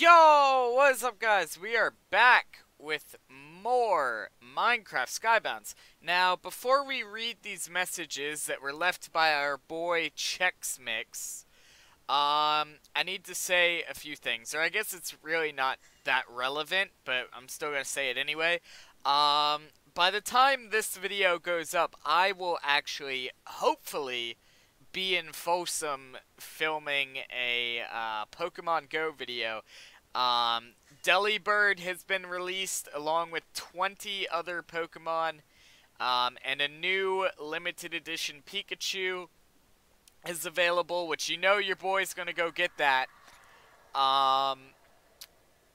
Yo, what is up guys? We are back with more Minecraft Skybounds. Now, before we read these messages that were left by our boy Checksmix, um, I need to say a few things. Or I guess it's really not that relevant, but I'm still going to say it anyway. Um, by the time this video goes up, I will actually, hopefully, be in Folsom filming a uh, Pokemon Go video. Um, Delibird has been released along with 20 other Pokemon, um, and a new limited edition Pikachu is available, which you know your boy's gonna go get that. Um,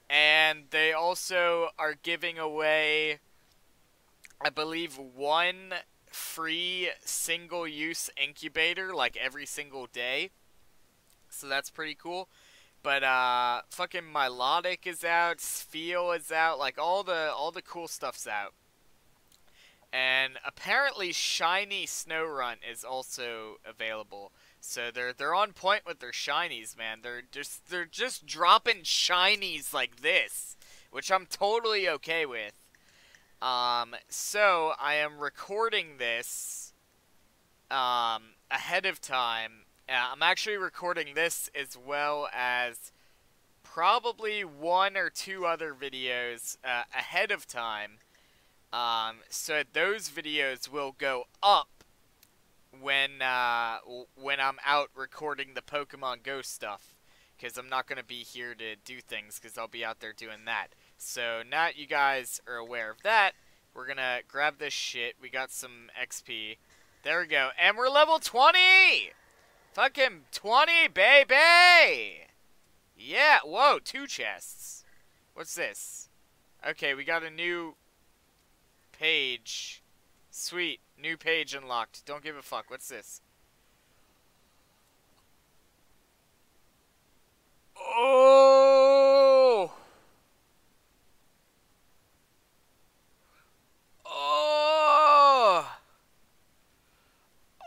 and they also are giving away, I believe, one free single-use incubator like every single day. So that's pretty cool. But uh, fucking Milotic is out, Spheal is out, like all the all the cool stuff's out. And apparently, shiny Snorunt is also available. So they're they're on point with their shinies, man. They're just they're just dropping shinies like this, which I'm totally okay with. Um, so I am recording this um, ahead of time. Uh, I'm actually recording this as well as probably one or two other videos uh, ahead of time. Um, so those videos will go up when uh, when I'm out recording the Pokemon Go stuff. Because I'm not going to be here to do things because I'll be out there doing that. So now you guys are aware of that, we're going to grab this shit. We got some XP. There we go. And we're level 20! Fucking 20, baby! Yeah, whoa, two chests. What's this? Okay, we got a new page. Sweet, new page unlocked. Don't give a fuck. What's this? Oh! Oh!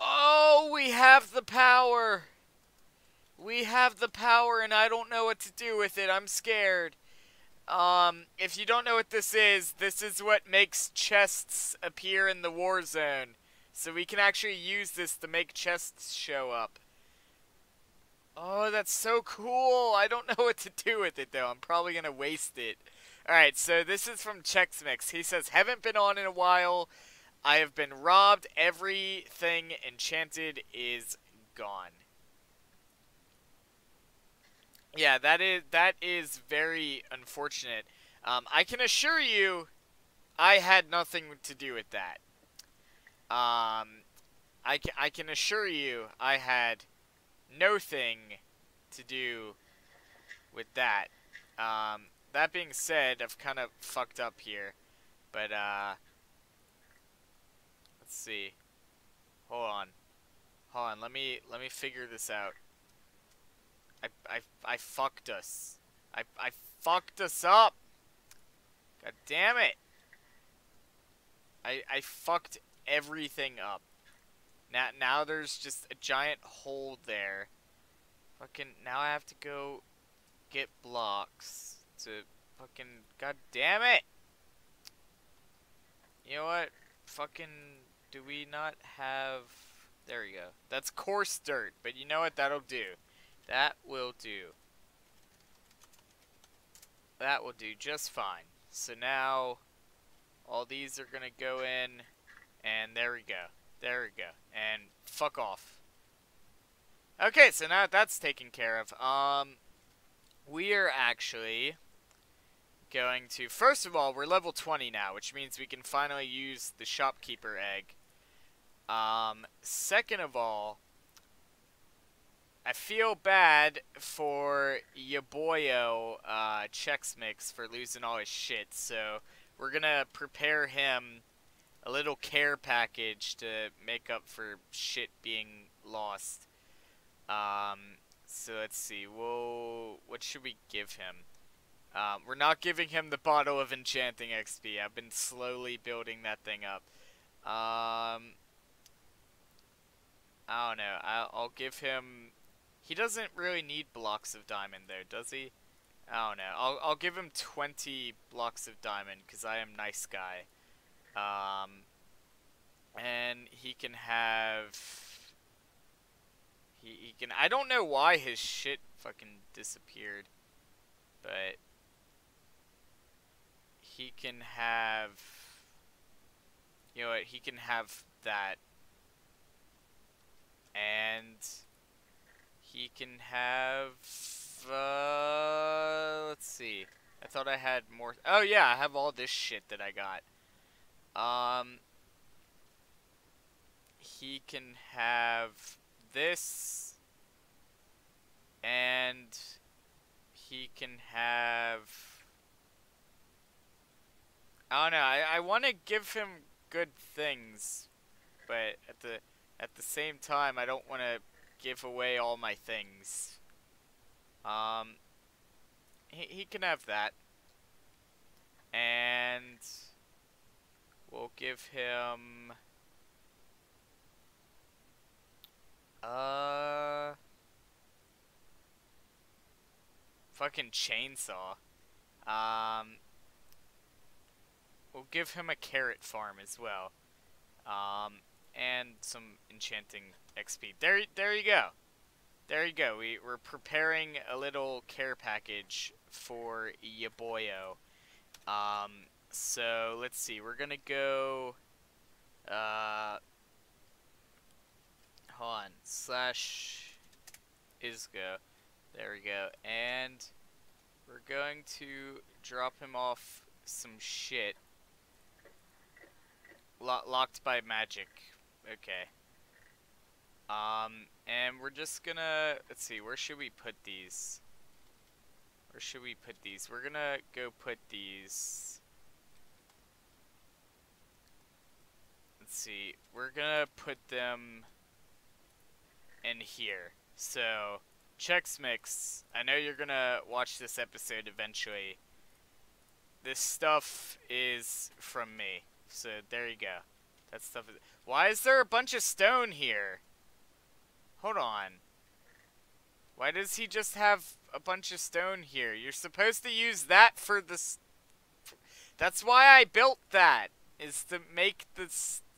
Oh, we have the power. We have the power and I don't know what to do with it. I'm scared. Um, if you don't know what this is, this is what makes chests appear in the war zone. So we can actually use this to make chests show up. Oh, that's so cool. I don't know what to do with it, though. I'm probably going to waste it. Alright, so this is from Checksmix. He says, haven't been on in a while. I have been robbed. Everything enchanted is gone. Yeah, that is that is very unfortunate. Um, I can assure you, I had nothing to do with that. Um, I can I can assure you, I had no thing to do with that. Um, that being said, I've kind of fucked up here, but uh, let's see. Hold on, hold on. Let me let me figure this out. I, I, I fucked us. I, I fucked us up. God damn it. I, I fucked everything up. Now, now there's just a giant hole there. Fucking, now I have to go get blocks to fucking, god damn it. You know what? Fucking, do we not have, there we go. That's coarse dirt, but you know what? That'll do. That will do. That will do just fine. So now, all these are going to go in, and there we go. There we go. And fuck off. Okay, so now that's taken care of. Um, we are actually going to... First of all, we're level 20 now, which means we can finally use the shopkeeper egg. Um, second of all, I feel bad for your boyo, uh, Checksmix for losing all his shit, so we're gonna prepare him a little care package to make up for shit being lost. Um, so let's see, we'll, what should we give him? Um, we're not giving him the bottle of enchanting XP. I've been slowly building that thing up. Um, I don't know. I'll, I'll give him he doesn't really need blocks of diamond there, does he? I don't know. I'll, I'll give him 20 blocks of diamond because I am nice guy. Um, and he can have... He, he can... I don't know why his shit fucking disappeared. But... He can have... You know what? He can have that. And... He can have uh, let's see. I thought I had more. Oh yeah, I have all this shit that I got. Um, he can have this, and he can have. I don't know. I, I want to give him good things, but at the at the same time, I don't want to give away all my things. Um, he, he can have that. And we'll give him... Uh... Fucking chainsaw. Um... We'll give him a carrot farm as well. Um, and some enchanting XP. There, there you go there you go. We, we're preparing a little care package for Yaboyo. Um, so let's see. We're gonna go. Uh, hold on. Slash Isgo. There we go. And we're going to drop him off some shit. Lo locked by magic. Okay. Um, and we're just gonna, let's see, where should we put these? Where should we put these? We're gonna go put these, let's see, we're gonna put them in here. So, Chex Mix, I know you're gonna watch this episode eventually. This stuff is from me. So, there you go. That stuff is... Why is there a bunch of stone here? Hold on. Why does he just have a bunch of stone here? You're supposed to use that for the... That's why I built that, is to make the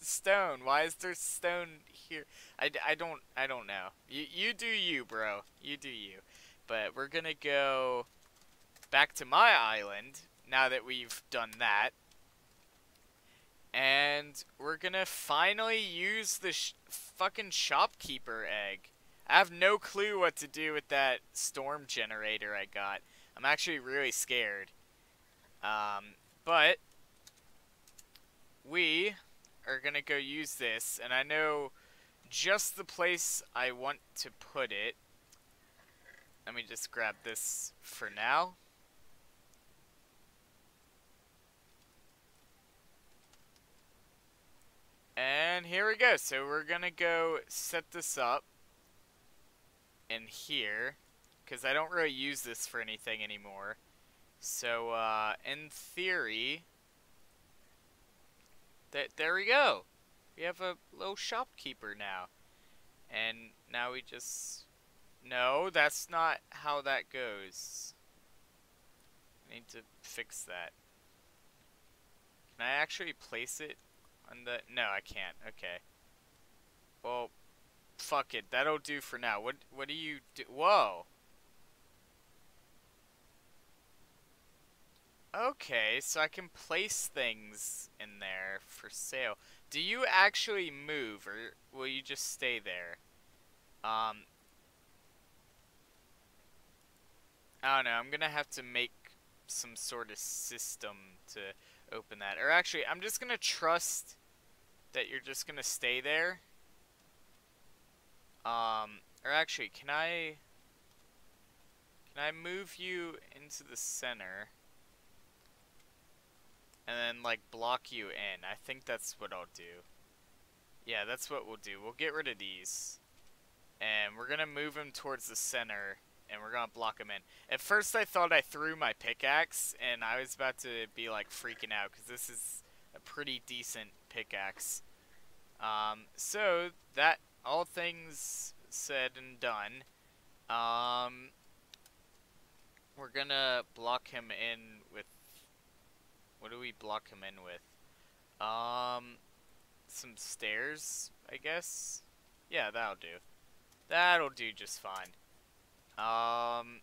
stone. Why is there stone here? I, I don't, I don't know. You, you do you, bro. You do you. But we're gonna go back to my island, now that we've done that. And we're gonna finally use the sh fucking shopkeeper egg. I have no clue what to do with that storm generator I got. I'm actually really scared. Um, but we are gonna go use this, and I know just the place I want to put it. Let me just grab this for now. And here we go. So we're going to go set this up in here. Because I don't really use this for anything anymore. So, uh, in theory... Th there we go. We have a little shopkeeper now. And now we just... No, that's not how that goes. I need to fix that. Can I actually place it the... No, I can't. Okay. Well, fuck it. That'll do for now. What, what do you do? Whoa. Okay, so I can place things in there for sale. Do you actually move, or will you just stay there? Um, I don't know. I'm gonna have to make some sort of system to open that. Or actually, I'm just gonna trust that you're just gonna stay there. Um, or actually, can I, can I move you into the center? And then, like, block you in. I think that's what I'll do. Yeah, that's what we'll do. We'll get rid of these. And we're gonna move him towards the center. And we're gonna block him in. At first I thought I threw my pickaxe. And I was about to be, like, freaking out. Because this is a pretty decent pickaxe. Um, so, that, all things said and done, um, we're gonna block him in with. What do we block him in with? Um, some stairs, I guess. Yeah, that'll do. That'll do just fine. Um.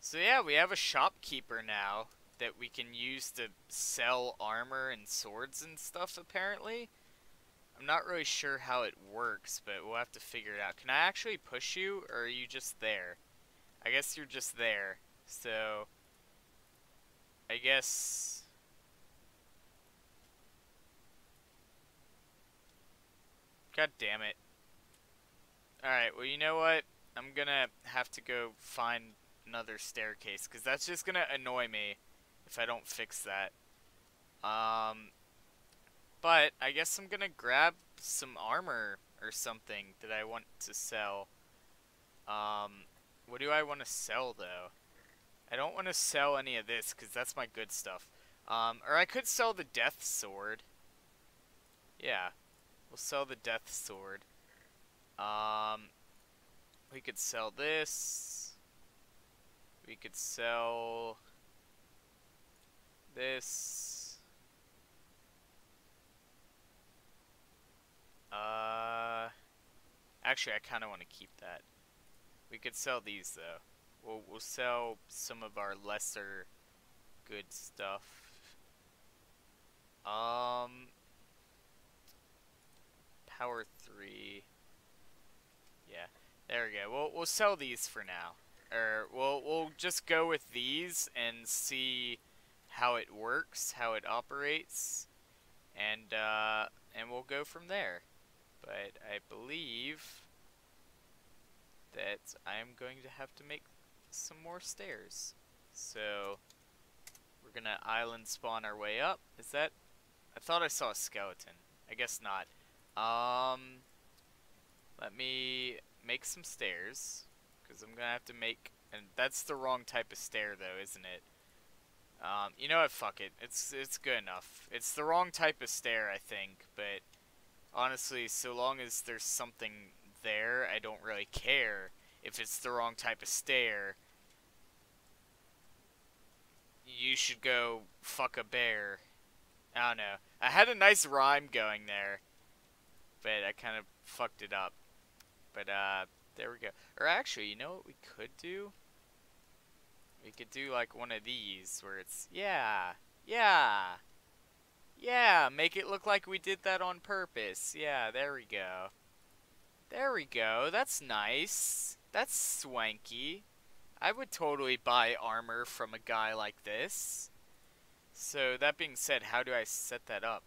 So yeah, we have a shopkeeper now that we can use to sell armor and swords and stuff, apparently. I'm not really sure how it works, but we'll have to figure it out. Can I actually push you, or are you just there? I guess you're just there. So, I guess... God damn it. Alright, well you know what? I'm gonna have to go find another staircase, because that's just gonna annoy me if I don't fix that. Um, but I guess I'm gonna grab some armor or something that I want to sell. Um, what do I want to sell though? I don't want to sell any of this because that's my good stuff. Um, or I could sell the death sword. Yeah, we'll sell the death sword. Um, we could sell this. We could sell this. Uh, actually, I kind of want to keep that. We could sell these though. We'll we'll sell some of our lesser good stuff. Um, power three. Yeah, there we go. We'll we'll sell these for now, or we'll we'll just go with these and see how it works, how it operates, and uh, and we'll go from there. But I believe that I am going to have to make some more stairs. So we're gonna island spawn our way up. Is that? I thought I saw a skeleton. I guess not. Um, let me make some stairs because I'm gonna have to make. And that's the wrong type of stair, though, isn't it? Um, you know what? Fuck it. It's it's good enough. It's the wrong type of stair, I think. But honestly, so long as there's something there, I don't really care if it's the wrong type of stair. You should go fuck a bear. I don't know. I had a nice rhyme going there, but I kind of fucked it up. But uh, there we go. Or actually, you know what we could do? We could do like one of these where it's, yeah, yeah, yeah, make it look like we did that on purpose. Yeah, there we go. There we go. That's nice. That's swanky. I would totally buy armor from a guy like this. So, that being said, how do I set that up?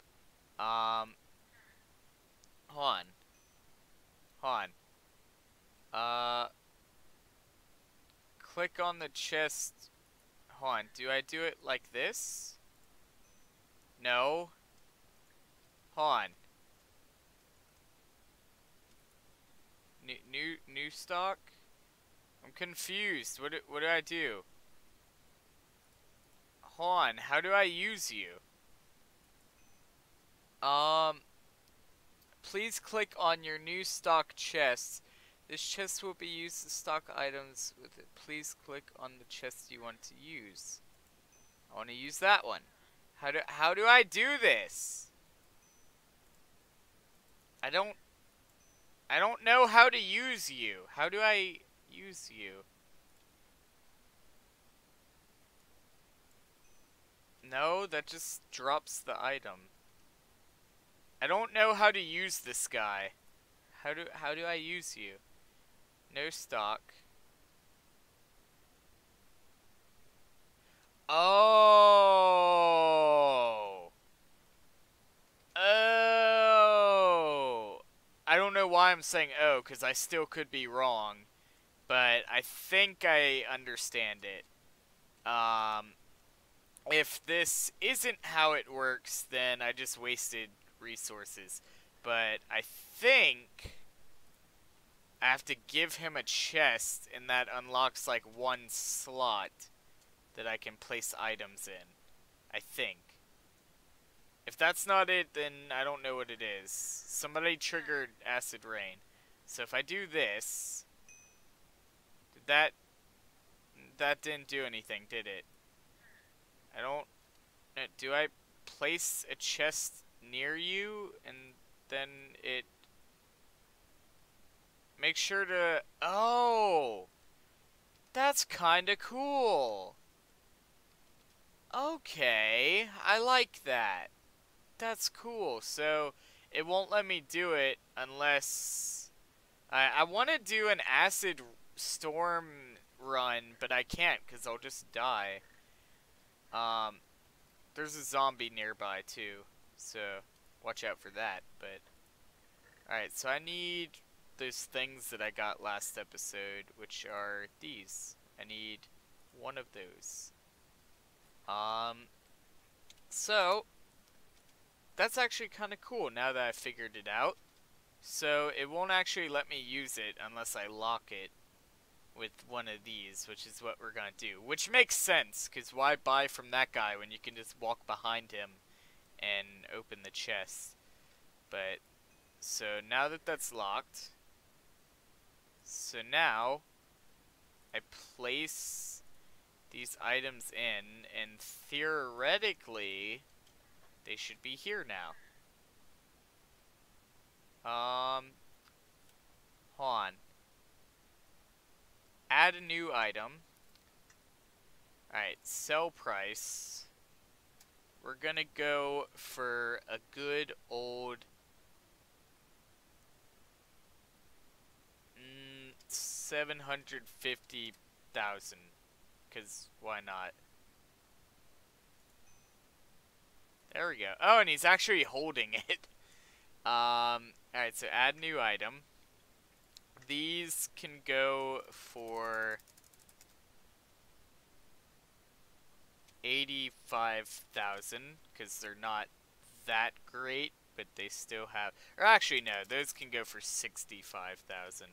Um, hold on. Hold on. Uh, click on the chest. Hold on, do I do it like this? No. Hold on. New, new, new stock? I'm confused. What do, what do I do? Hold on, how do I use you? Um, please click on your new stock chest this chest will be used to stock items with it. Please click on the chest you want to use. I want to use that one. How do how do I do this? I don't I don't know how to use you. How do I use you? No, that just drops the item. I don't know how to use this guy. How do how do I use you? No stock. Oh. Oh. I don't know why I'm saying oh, because I still could be wrong. But I think I understand it. Um, if this isn't how it works, then I just wasted resources. But I think I have to give him a chest, and that unlocks like one slot that I can place items in. I think. If that's not it, then I don't know what it is. Somebody triggered acid rain. So if I do this, did that that didn't do anything, did it? I don't... uh, Do I place a chest near you and then it... Make sure to... Oh! That's kinda cool. Okay, I like that. That's cool. So, it won't let me do it unless... I, I want to do an acid storm run, but I can't because I'll just die. Um, there's a zombie nearby too, so watch out for that. But alright, so I need those things that I got last episode, which are these. I need one of those. Um, so that's actually kind of cool now that I figured it out. So it won't actually let me use it unless I lock it with one of these, which is what we're going to do. Which makes sense, because why buy from that guy when you can just walk behind him and open the chest? But, so now that that's locked, so now I place these items in, and theoretically, they should be here now. Um, hold on. Add a new item. Alright, sell price. We're gonna go for a good old... 750,000. Because why not? There we go. Oh, and he's actually holding it. Um, alright, so add new item these can go for 85,000 because they're not that great, but they still have, or actually no, those can go for 65,000.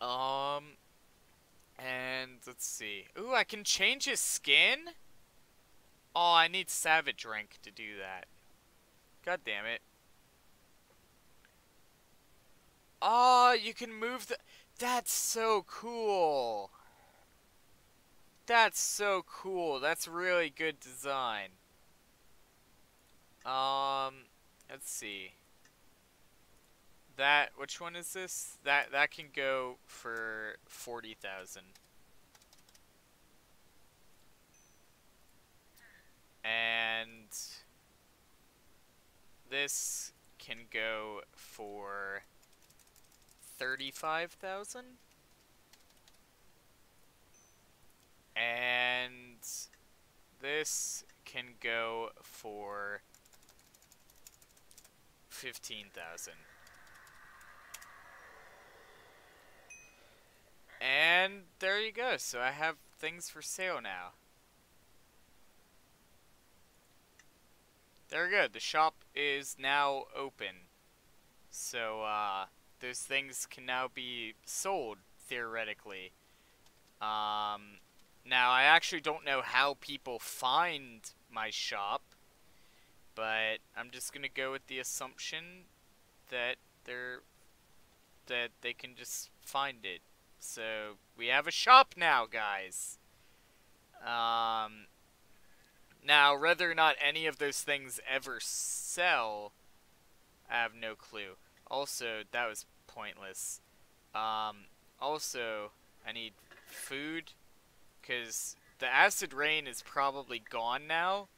Um, and let's see. Ooh, I can change his skin? Oh, I need Savage rank to do that. God damn it. Oh, you can move the... That's so cool. That's so cool. That's really good design. Um, let's see. That, which one is this? That, that can go for 40,000. And this can go for 35,000. And this can go for 15,000. And there you go. So I have things for sale now. There we go. The shop is now open. So, uh, those things can now be sold, theoretically. Um, now, I actually don't know how people find my shop, but I'm just gonna go with the assumption that they're that they can just find it. So we have a shop now, guys. Um, now, whether or not any of those things ever sell, I have no clue. Also, that was pointless. Um, also, I need food, because the acid rain is probably gone now,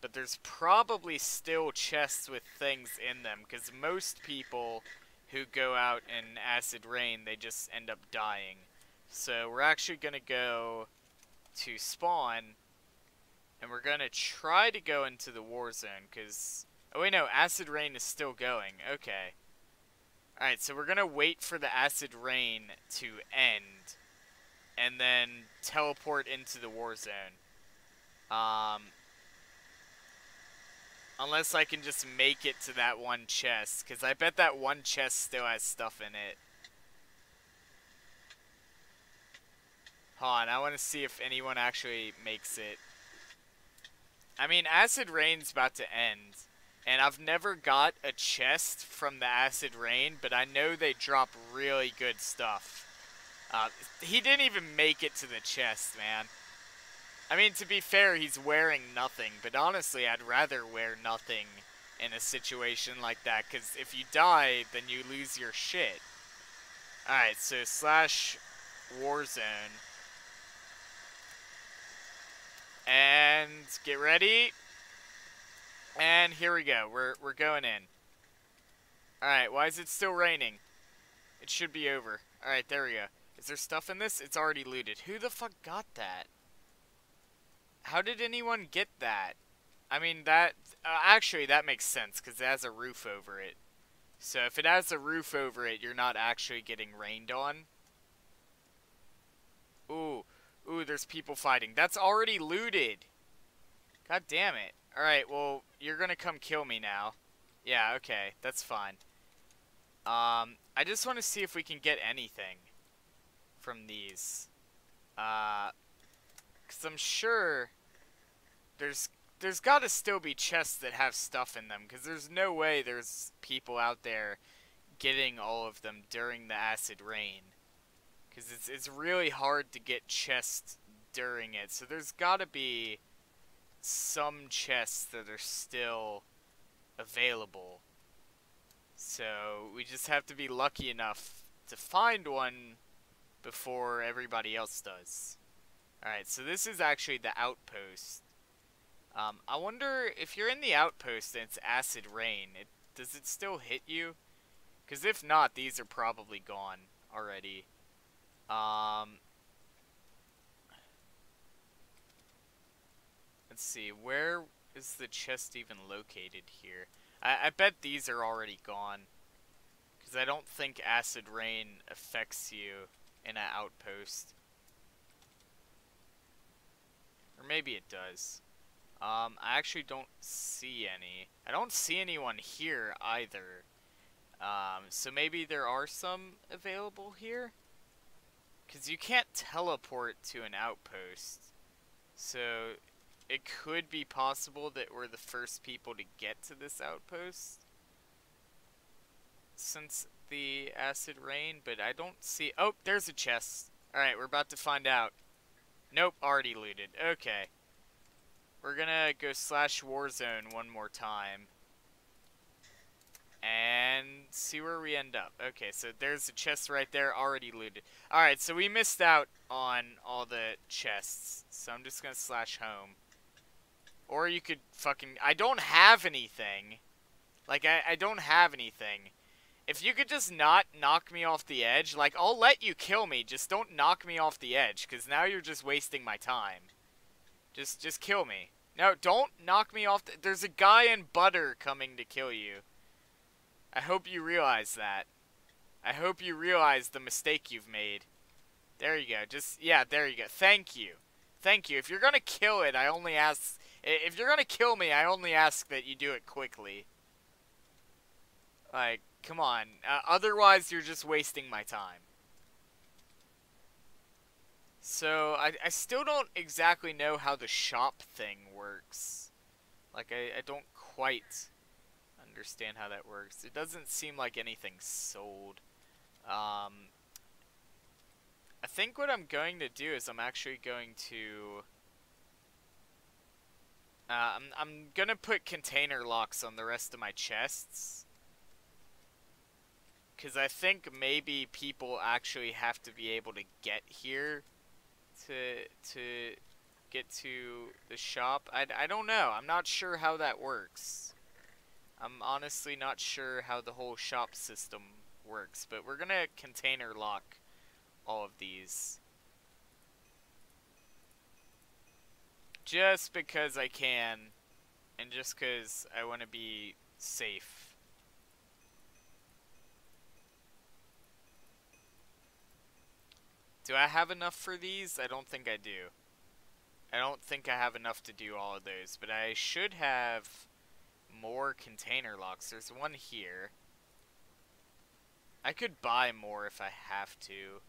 but there's probably still chests with things in them, because most people who go out in acid rain, they just end up dying. So we're actually going to go to spawn, and we're going to try to go into the war zone, because... Oh wait, no, acid rain is still going. Okay. Alright, so we're gonna wait for the acid rain to end. And then teleport into the war zone. Um, unless I can just make it to that one chest. Because I bet that one chest still has stuff in it. Hold on, I want to see if anyone actually makes it. I mean, Acid Rain's about to end. And I've never got a chest from the Acid Rain, but I know they drop really good stuff. Uh, he didn't even make it to the chest, man. I mean, to be fair, he's wearing nothing, but honestly, I'd rather wear nothing in a situation like that, because if you die, then you lose your shit. Alright, so slash Warzone. And get ready. And here we go. We're, we're going in. Alright, why is it still raining? It should be over. Alright, there we go. Is there stuff in this? It's already looted. Who the fuck got that? How did anyone get that? I mean, that... Uh, actually, that makes sense, because it has a roof over it. So if it has a roof over it, you're not actually getting rained on. Ooh. Ooh, there's people fighting. That's already looted. God damn it. Alright, well, you're gonna come kill me now. Yeah, okay. That's fine. Um, I just want to see if we can get anything from these. Uh, because I'm sure there's there's got to still be chests that have stuff in them because there's no way there's people out there getting all of them during the acid rain. Because it's it's really hard to get chests during it so there's got to be some chests that are still available. So we just have to be lucky enough to find one before everybody else does. Alright so this is actually the outpost um, I wonder if you're in the outpost and it's acid rain, it, does it still hit you? Because if not, these are probably gone already. Um, let's see, where is the chest even located here? I, I bet these are already gone. Because I don't think acid rain affects you in an outpost. Or maybe it does. Um, I actually don't see any. I don't see anyone here either. Um, so maybe there are some available here? Because you can't teleport to an outpost. So it could be possible that we're the first people to get to this outpost. Since the acid rain, but I don't see... Oh, there's a chest. Alright, we're about to find out. Nope, already looted. Okay. We're gonna go slash Warzone one more time. And see where we end up. Okay, so there's a chest right there, already looted. Alright, so we missed out on all the chests. So I'm just gonna slash home. Or you could fucking... I don't have anything. Like, I, I don't have anything. If you could just not knock me off the edge, like, I'll let you kill me, just don't knock me off the edge, because now you're just wasting my time. Just, just kill me. No, don't knock me off. The, there's a guy in butter coming to kill you. I hope you realize that. I hope you realize the mistake you've made. There you go. Just, yeah, there you go. Thank you. Thank you. If you're gonna kill it, I only ask... If you're gonna kill me, I only ask that you do it quickly. Like, come on. Uh, otherwise, you're just wasting my time. So, I, I still don't exactly know how the shop thing works. Like, I, I don't quite understand how that works. It doesn't seem like anything's sold. Um, I think what I'm going to do is I'm actually going to... Uh, I'm, I'm going to put container locks on the rest of my chests. Because I think maybe people actually have to be able to get here to to get to the shop. I, I don't know. I'm not sure how that works. I'm honestly not sure how the whole shop system works, but we're gonna container lock all of these. Just because I can, and just because I want to be safe. Do I have enough for these? I don't think I do. I don't think I have enough to do all of those, but I should have more container locks. There's one here. I could buy more if I have to.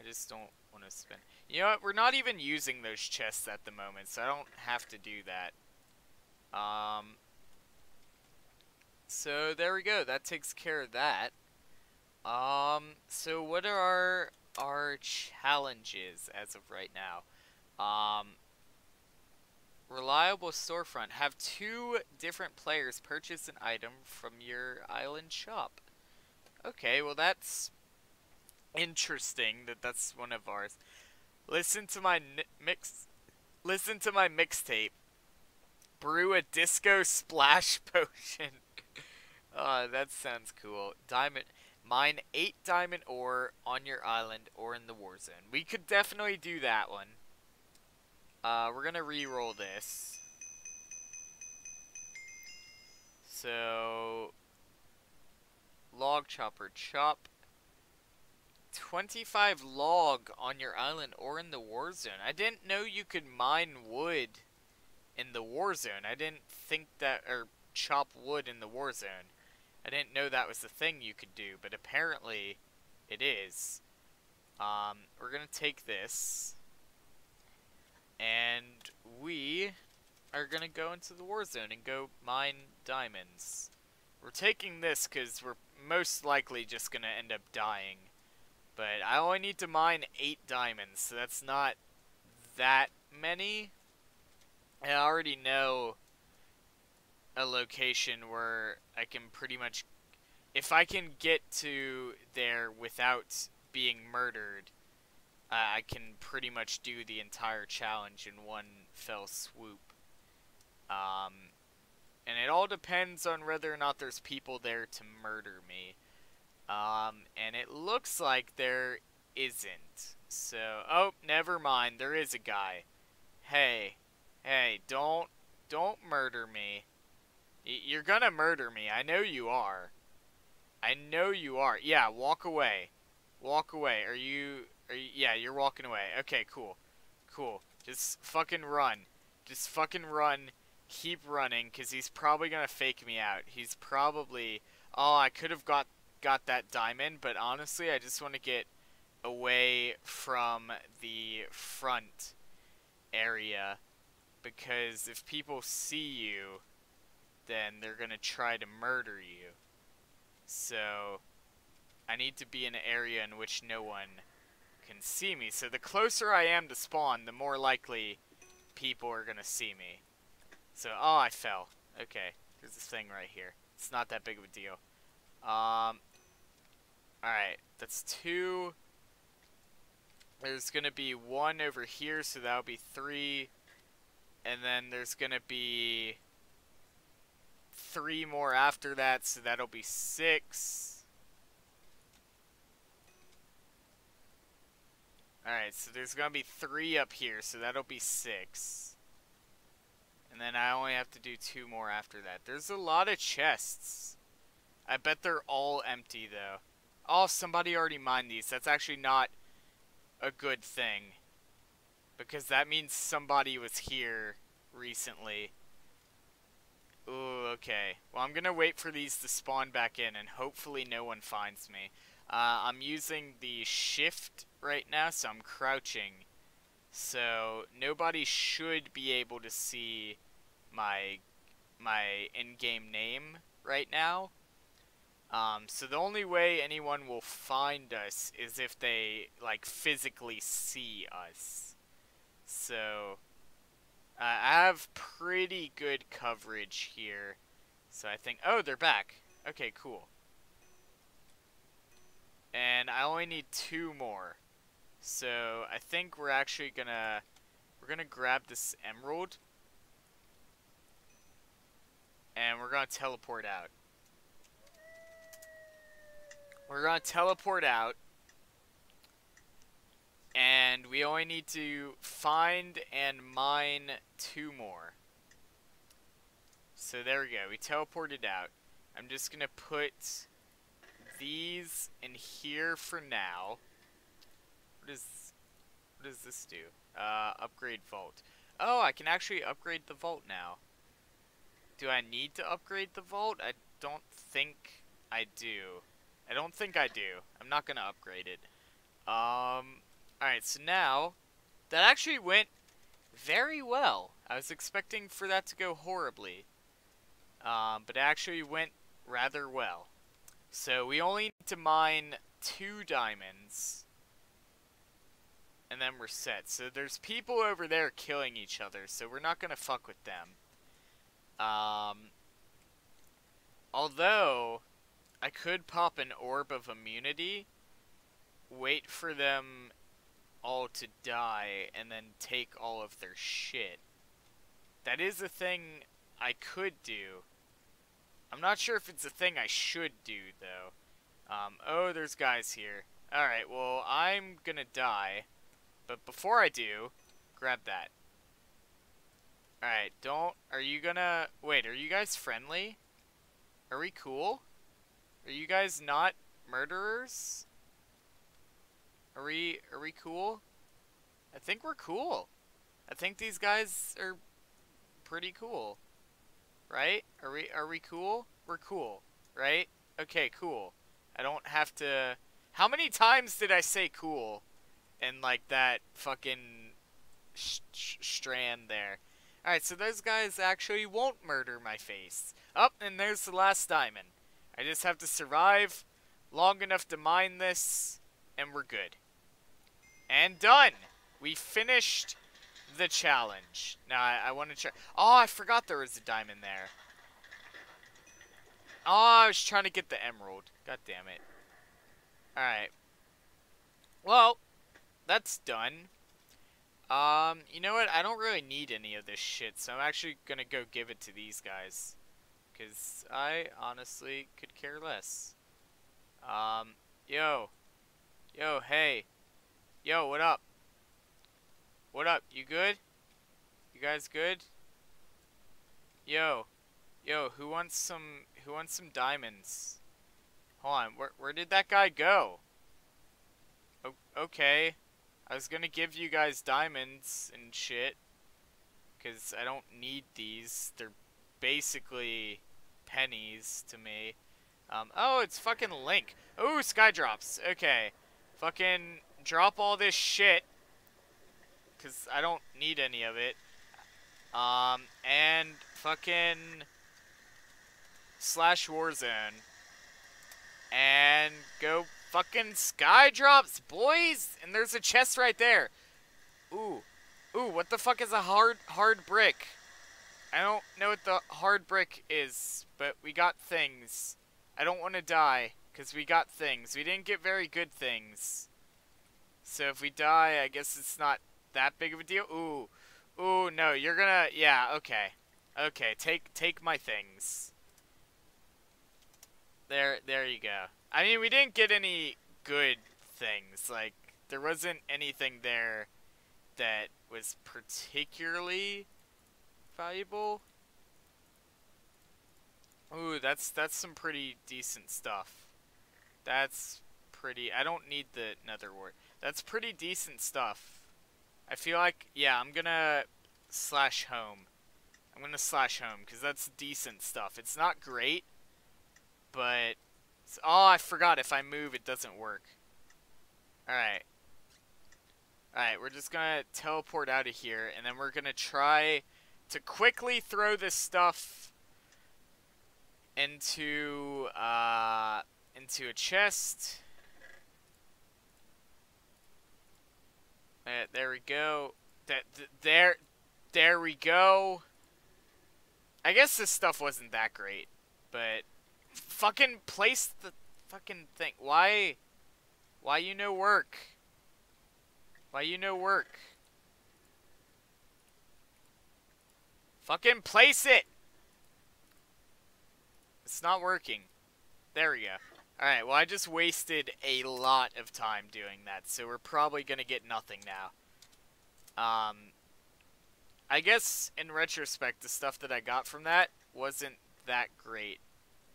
I just don't want to spend... You know what? We're not even using those chests at the moment, so I don't have to do that. Um, so there we go. That takes care of that. Um, so what are our our challenges as of right now? Um, reliable storefront. Have two different players purchase an item from your island shop. Okay, well that's interesting that that's one of ours. Listen to my mix. Listen to my mixtape. Brew a disco splash potion. uh, that sounds cool. Diamond. Mine eight diamond ore on your island or in the war zone. We could definitely do that one. Uh, we're gonna re-roll this. So, log chopper, chop 25 log on your island or in the war zone. I didn't know you could mine wood in the war zone. I didn't think that, or chop wood in the war zone. I didn't know that was the thing you could do, but apparently it is. Um, we're going to take this, and we are going to go into the war zone and go mine diamonds. We're taking this because we're most likely just going to end up dying. But I only need to mine 8 diamonds, so that's not that many. I already know a location where I can pretty much, if I can get to there without being murdered, uh, I can pretty much do the entire challenge in one fell swoop. Um, and it all depends on whether or not there's people there to murder me. Um, and it looks like there isn't. So, oh, never mind. There is a guy. Hey, hey, don't, don't murder me. You're gonna murder me. I know you are. I know you are. Yeah, walk away. Walk away. Are you, are you, yeah, you're walking away. Okay, cool. Cool. Just fucking run. Just fucking run. Keep running, because he's probably gonna fake me out. He's probably, oh, I could have got, got that diamond, but honestly, I just want to get away from the front area, because if people see you, then they're going to try to murder you. So, I need to be in an area in which no one can see me. So the closer I am to spawn, the more likely people are going to see me. So, oh, I fell. Okay, there's this thing right here. It's not that big of a deal. Um, alright, that's two. There's going to be one over here, so that'll be three. And then there's going to be three more after that, so that'll be six. Alright, so there's going to be three up here, so that'll be six. And then I only have to do two more after that. There's a lot of chests. I bet they're all empty, though. Oh, somebody already mined these. That's actually not a good thing. Because that means somebody was here recently. Ooh, okay. Well, I'm gonna wait for these to spawn back in, and hopefully no one finds me. Uh, I'm using the shift right now, so I'm crouching. So, nobody should be able to see my, my in-game name right now. Um, so the only way anyone will find us is if they, like, physically see us. So, uh, I have pretty good coverage here. So I think... Oh, they're back. Okay, cool. And I only need two more. So I think we're actually gonna... We're gonna grab this emerald. And we're gonna teleport out. We're gonna teleport out and we only need to find and mine two more. So there we go. We teleported out. I'm just going to put these in here for now. What does, what does this do? Uh, upgrade vault. Oh, I can actually upgrade the vault now. Do I need to upgrade the vault? I don't think I do. I don't think I do. I'm not going to upgrade it. Um, Alright, so now, that actually went very well. I was expecting for that to go horribly. Um, but it actually went rather well. So we only need to mine two diamonds. And then we're set. So there's people over there killing each other, so we're not gonna fuck with them. Um, although, I could pop an orb of immunity, wait for them all to die, and then take all of their shit. That is a thing I could do. I'm not sure if it's a thing I should do, though. Um, oh, there's guys here. Alright, well, I'm gonna die. But before I do, grab that. Alright, don't... Are you gonna... Wait, are you guys friendly? Are we cool? Are you guys not murderers? Are we... Are we cool? I think we're cool. I think these guys are pretty cool. Right? Are we are we cool? We're cool, right? Okay, cool. I don't have to How many times did I say cool in like that fucking strand there? Alright, so those guys actually won't murder my face. Up, oh, and there's the last diamond. I just have to survive long enough to mine this, and we're good. And done! We finished the challenge. Now, I, I want to try... Oh, I forgot there was a diamond there. Oh, I was trying to get the emerald. God damn it. Alright. Well, that's done. Um, you know what? I don't really need any of this shit, so I'm actually gonna go give it to these guys. Because I honestly could care less. Um, yo. Yo, hey. Yo, what up? What up? You good? You guys good? Yo. Yo, who wants some who wants some diamonds? Hold on, where where did that guy go? O okay. I was gonna give you guys diamonds and shit. Cause I don't need these. They're basically pennies to me. Um, oh, it's fucking Link. Oh, sky drops. Okay. Fucking drop all this shit because I don't need any of it. Um, and fucking slash Warzone. And go fucking sky drops, boys! And there's a chest right there. Ooh. Ooh, what the fuck is a hard, hard brick? I don't know what the hard brick is, but we got things. I don't want to die, because we got things. We didn't get very good things. So if we die, I guess it's not that big of a deal? Ooh. Ooh, no, you're gonna... Yeah, okay. Okay, take take my things. There, there you go. I mean, we didn't get any good things. Like, there wasn't anything there that was particularly valuable. Ooh, that's that's some pretty decent stuff. That's pretty... I don't need the nether wart. That's pretty decent stuff. I feel like, yeah, I'm gonna slash home. I'm gonna slash home, because that's decent stuff. It's not great, but... Oh, I forgot, if I move, it doesn't work. Alright. Alright, we're just gonna teleport out of here, and then we're gonna try to quickly throw this stuff into, uh, into a chest. Uh, there we go. That th there, there we go. I guess this stuff wasn't that great, but fucking place the fucking thing. Why, why you no work? Why you no work? Fucking place it! It's not working. There we go. Alright, well I just wasted a lot of time doing that, so we're probably gonna get nothing now. Um, I guess, in retrospect, the stuff that I got from that wasn't that great.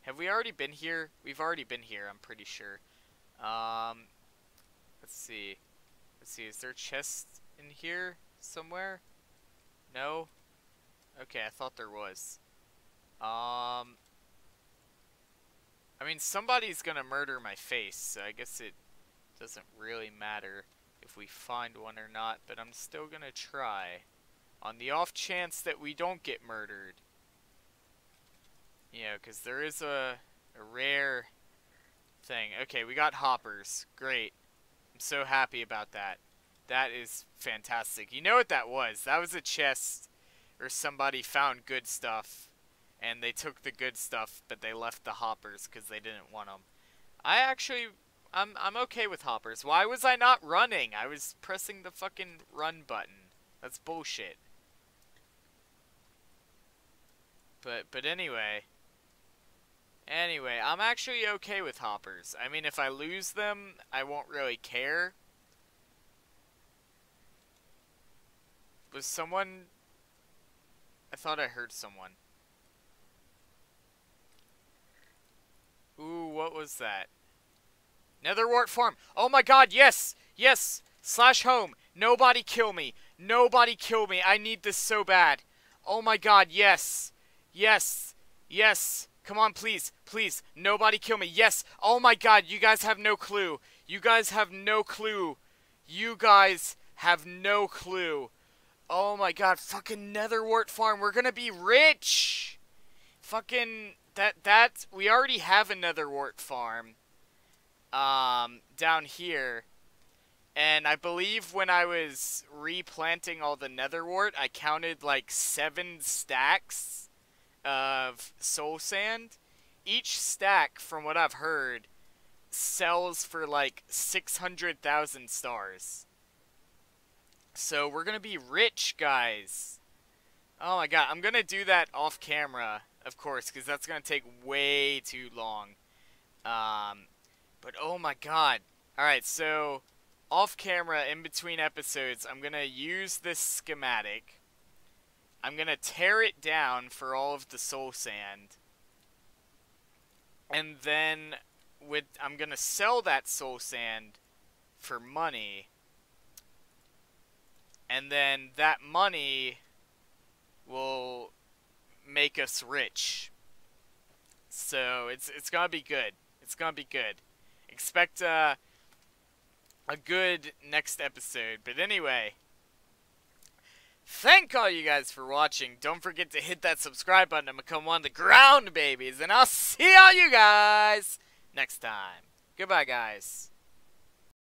Have we already been here? We've already been here, I'm pretty sure. Um, let's see. Let's see, is there a chest in here somewhere? No? Okay, I thought there was. Um, I mean, somebody's gonna murder my face, so I guess it doesn't really matter if we find one or not, but I'm still gonna try. On the off chance that we don't get murdered. You know, because there is a, a rare thing. Okay, we got hoppers. Great. I'm so happy about that. That is fantastic. You know what that was? That was a chest or somebody found good stuff and they took the good stuff but they left the hoppers because they didn't want them. I actually, I'm, I'm okay with hoppers. Why was I not running? I was pressing the fucking run button. That's bullshit. But, but anyway. Anyway, I'm actually okay with hoppers. I mean, if I lose them, I won't really care. Was someone... I thought I heard someone. Ooh, what was that? Netherwart Farm. Oh my god, yes! Yes! Slash home. Nobody kill me. Nobody kill me. I need this so bad. Oh my god, yes. Yes. Yes. Come on, please. Please. Nobody kill me. Yes. Oh my god, you guys have no clue. You guys have no clue. You guys have no clue. Oh my god, fucking Netherwart Farm. We're gonna be rich. Fucking that that we already have another Netherwart Farm. Um, down here. And I believe when I was replanting all the Netherwart, I counted like seven stacks of soul sand. Each stack, from what I've heard, sells for like 600,000 stars. So we're going to be rich, guys. Oh my god, I'm going to do that off camera, of course, because that's going to take way too long. Um, but oh my god. Alright, so off camera, in between episodes, I'm going to use this schematic. I'm going to tear it down for all of the soul sand. And then with I'm going to sell that soul sand for money. And then that money will make us rich. So it's it's to be good. It's to be good. Expect uh a good next episode. But anyway, thank all you guys for watching. Don't forget to hit that subscribe button and become one of the ground babies. And I'll see all you guys next time. Goodbye, guys.